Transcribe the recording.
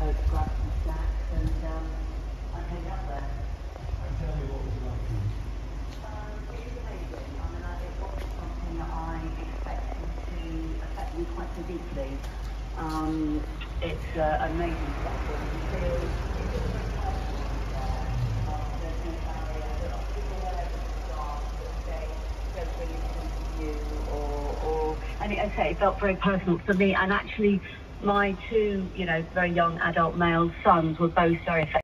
meeting last night, put on some photographs and snacks, and um, I headed up there. Tell me what was like. Um, it is amazing. I mean, I- it wasn't something that I expected to affect me quite so deeply. Um, it's uh, amazing platform. You feel, you feel very personal there. Um, there's no barrier. There are people wherever you are that say, don't bring anything to you, or, or, and it, I say, it felt very personal for me. And actually, my two, you know, very young adult male sons were both very affected.